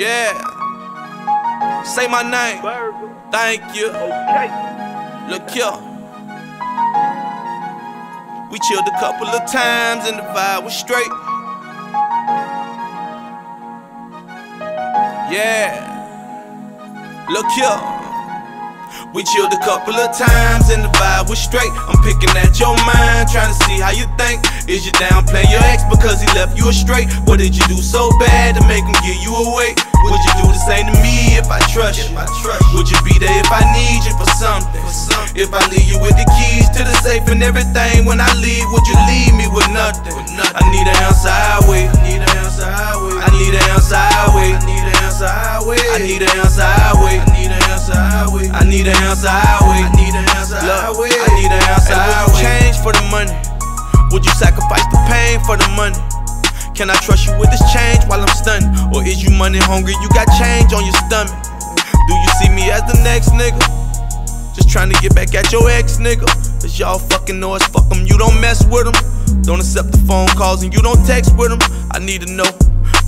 Yeah. Say my name. Thank you. Okay. Look here. We chilled a couple of times and the vibe was straight. Yeah. Look here. We chilled a couple of times and the vibe was straight. I'm picking at your mind, trying to see how you think. Is you down playing your ex because he left you astray? What did you do so bad to make him give you away? Would you do the same to me if I trust you? Would you be there if I need you for something? If I leave you with the keys to the safe and everything, when I leave, would you leave me with nothing? I need an answer. I need an answer highway. I need an answer highway. I need an answer highway. I need an answer highway. Need an answer highway. I need an answer highway. I need an answer highway. Would you change for the money? Would you sacrifice the pain for the money? Can I trust you with this change while I'm stunning? Or is you money hungry? You got change on your stomach. Do you see me as the next nigga? Just trying to get back at your ex nigga. Cause y'all fucking know it's fuck 'em. You don't mess with 'em. Don't accept the phone calls and you don't text with 'em. I need to know.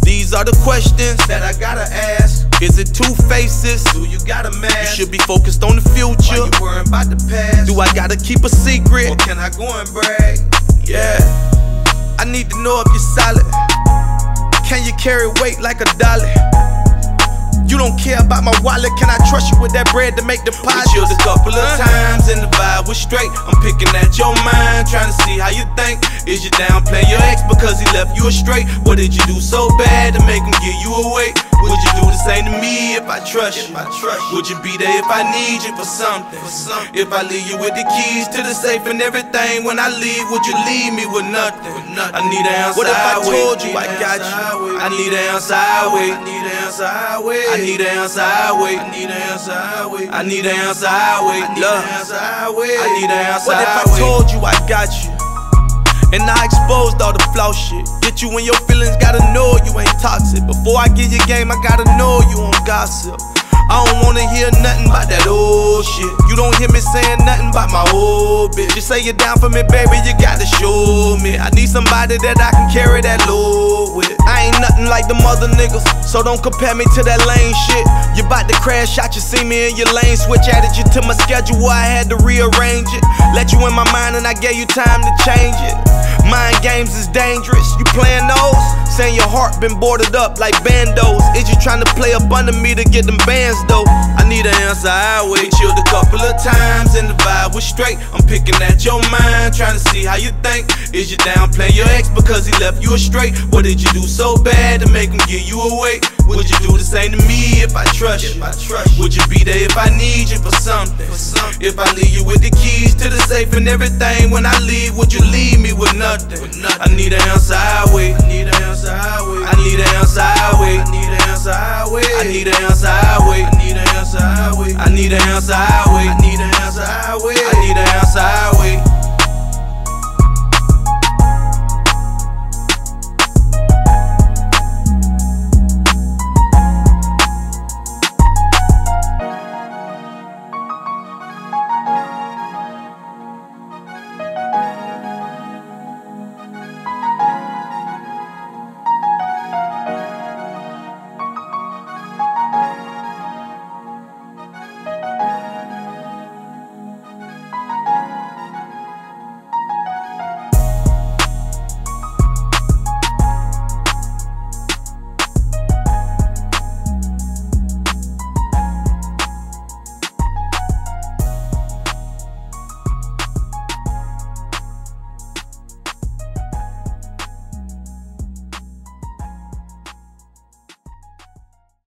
These are the questions that I gotta ask. Is it two faces? Do you got a mask? You should be focused on the future. Why you worrying about the past? Do I gotta keep a secret? Or can I go and brag? Yeah. I need to know if you're solid. Can you carry weight like a dolly? You don't care about my wallet, can I trust you with that bread to make deposits? We chilled a couple of times and the vibe was straight. I'm picking at your mind, Is you down playing your ex because he left you astray? What did you do so bad to make him give you away? Would you do the same to me if I trust you? Would you be there if I need you for something? If I leave you with the keys to the safe and everything, when I leave, would you leave me with nothing? I need an answer. What if I told you I got you? I need an answer highway. I need an highway. I need an answer highway. I need an highway. I need an answer highway. Love. I need an answer What if I told you I got you? And I exposed all the flaw shit. Get you in your feelings, gotta know you ain't toxic. Before I give you game, I gotta know you on gossip. I don't wanna hear nothing about that old shit. You don't hear me saying nothing about my old bitch. You say you're down for me, baby, you gotta show me. I need somebody that I can carry that load with. I ain't nothing like the mother niggas, so don't compare me to that lame shit. You bout to crash out, you see me in your lane, switch added you to my schedule, I had to rearrange it. Let you in my mind and I gave you time to change it. Mind games is dangerous. You playing those? Saying your heart been boarded up like bandos. Is you trying to play up under me to get them bands though? I need an answer. I wait. Chilled a couple of times and the vibe was straight. I'm picking at your mind, trying to see how you think. Is you down playing your ex because he left you astray? What did you do so bad to make him give you away? Would you do the same to me if I trust you? Would you be there if I need you for something? If I leave you with the keys to the safe and everything, when I leave, would you leave me with nothing? I need an answer. I need sideways. I need an ounce sideways.